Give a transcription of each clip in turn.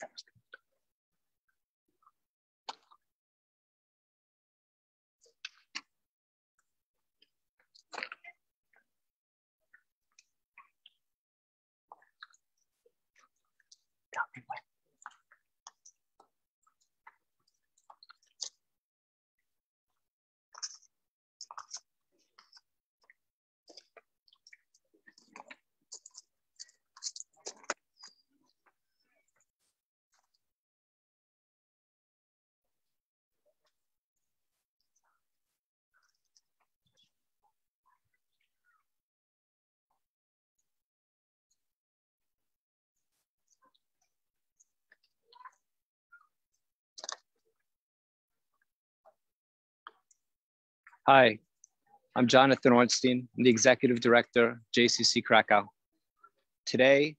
Tell me. Hi, I'm Jonathan Ornstein. I'm the Executive Director, JCC Krakow. Today,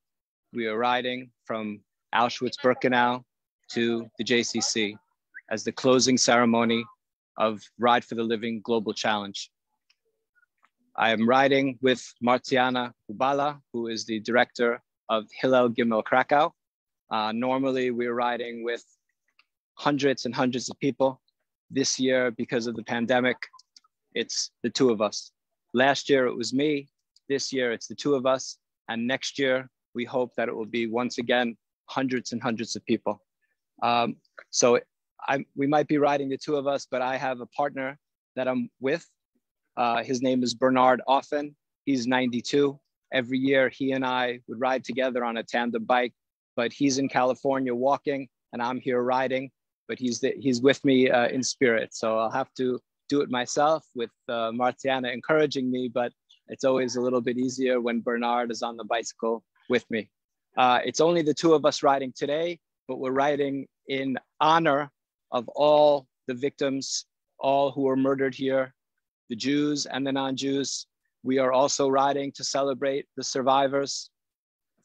we are riding from Auschwitz-Birkenau to the JCC as the closing ceremony of Ride for the Living Global Challenge. I am riding with Marcjanna Kubala, who is the director of Hillel Gimel Krakow. Uh, normally, we're riding with hundreds and hundreds of people. This year, because of the pandemic, it's the two of us. Last year, it was me. This year, it's the two of us. And next year, we hope that it will be once again hundreds and hundreds of people. Um, so I, we might be riding the two of us, but I have a partner that I'm with. Uh, his name is Bernard Offen. He's 92. Every year, he and I would ride together on a tandem bike, but he's in California walking, and I'm here riding. But he's the, he's with me uh, in spirit, so I'll have to do it myself with uh, Marcjanna encouraging me. But it's always a little bit easier when Bernard is on the bicycle with me. Uh, it's only the two of us riding today, but we're riding in honor of all the victims, all who were murdered here, the Jews and the non-Jews. We are also riding to celebrate the survivors.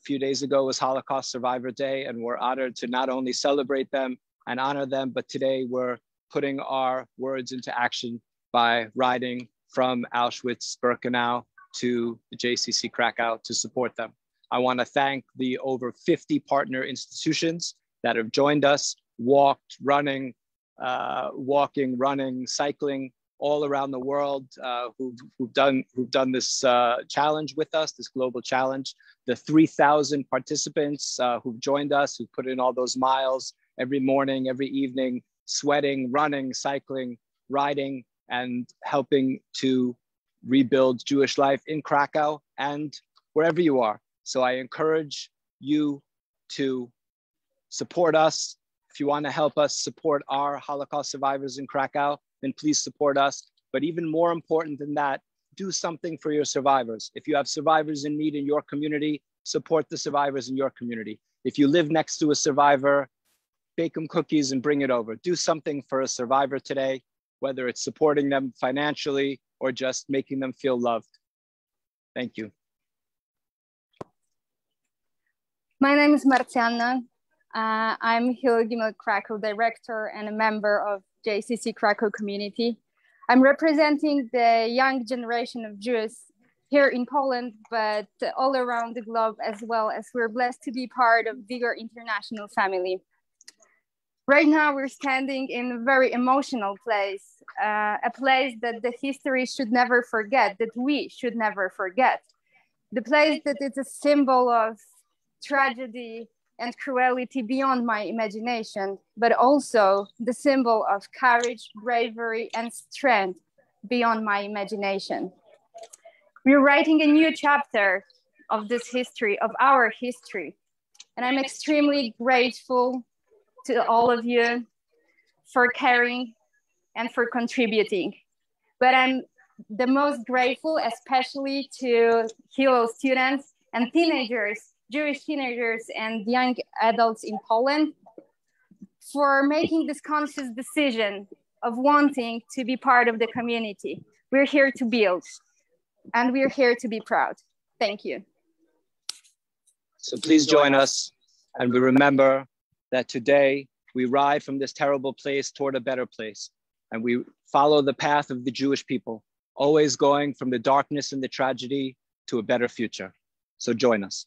A few days ago was Holocaust Survivor Day, and we're honored to not only celebrate them and honor them, but today we're putting our words into action by riding from Auschwitz-Birkenau to the JCC Krakow to support them. I want to thank the over 50 partner institutions that have joined us, walked, running, uh, walking, running, cycling all around the world uh, who've, who've, done, who've done this uh, challenge with us, this global challenge. The 3,000 participants uh, who've joined us, who put in all those miles every morning, every evening, sweating, running, cycling, riding, and helping to rebuild Jewish life in Krakow and wherever you are. So I encourage you to support us. If you want to help us support our Holocaust survivors in Krakow, then please support us. But even more important than that, do something for your survivors. If you have survivors in need in your community, support the survivors in your community. If you live next to a survivor, bake them cookies and bring it over. Do something for a survivor today, whether it's supporting them financially or just making them feel loved. Thank you. My name is Marcjanna. Uh, I'm Hillel Gimel Krakow director and a member of JCC Krakow community. I'm representing the young generation of Jews here in Poland, but all around the globe as well as we're blessed to be part of bigger international family. Right now we're standing in a very emotional place, uh, a place that the history should never forget, that we should never forget. The place that is a symbol of tragedy and cruelty beyond my imagination, but also the symbol of courage, bravery, and strength beyond my imagination. We're writing a new chapter of this history, of our history. And I'm extremely grateful to all of you for caring and for contributing. But I'm the most grateful, especially to Hillel students and teenagers Jewish teenagers and young adults in Poland for making this conscious decision of wanting to be part of the community. We're here to build and we're here to be proud. Thank you. So please join us and we remember that today we ride from this terrible place toward a better place and we follow the path of the Jewish people, always going from the darkness and the tragedy to a better future. So join us.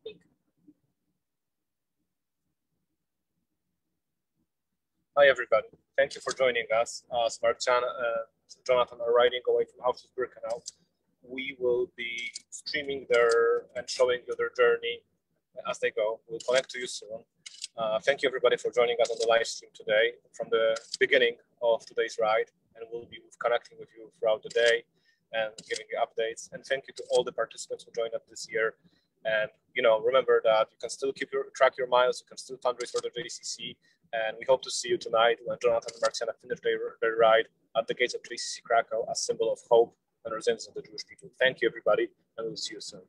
Speak. Hi, everybody. Thank you for joining us. Uh, Smart Jan, uh, Jonathan are riding away from Auschwitz-Birkenau. We will be streaming their and showing you their journey as they go. We'll connect to you soon. Uh, thank you, everybody, for joining us on the live stream today from the beginning of today's ride. And we'll be connecting with you throughout the day and giving you updates. And thank you to all the participants who joined us this year. And you know, remember that you can still keep your track your miles, you can still fundraise for the JCC, and we hope to see you tonight when Jonathan and Marcjanna finish their, their ride at the gates of JCC Krakow, a symbol of hope and resilience of the Jewish people. Thank you, everybody, and we'll see you soon.